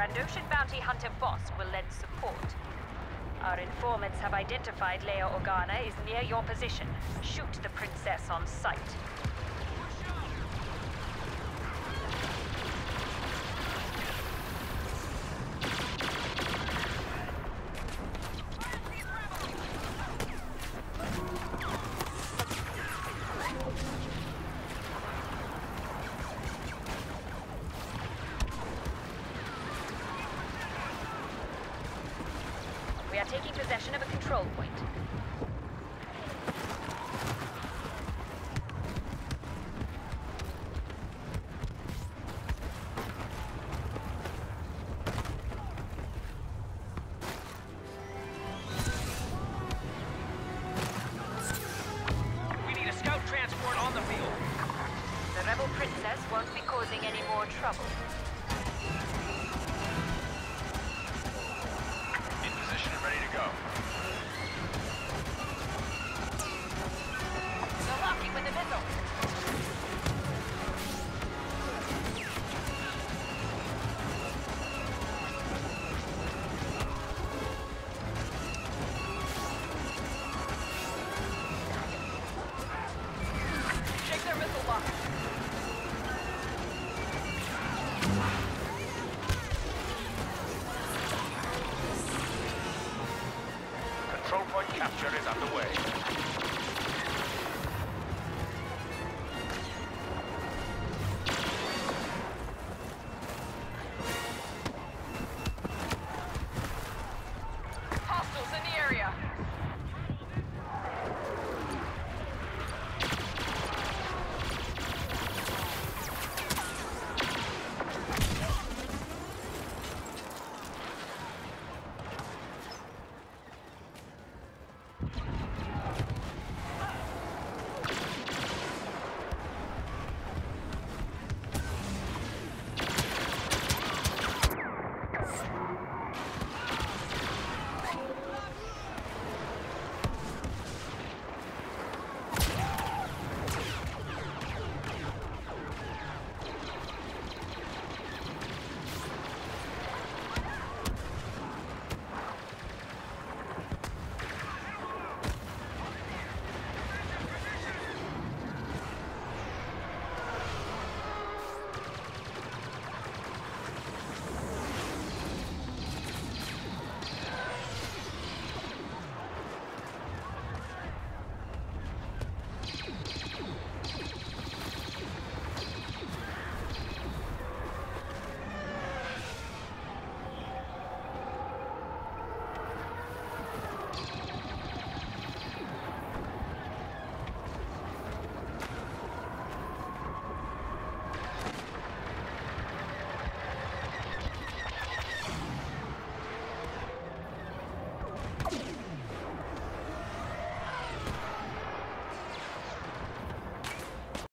Trandoshan bounty hunter boss will lend support. Our informants have identified Leia Organa is near your position. Shoot the princess on sight. We are taking possession of a control point. We need a scout transport on the field. The rebel princess won't be causing any more trouble. Point capture is underway.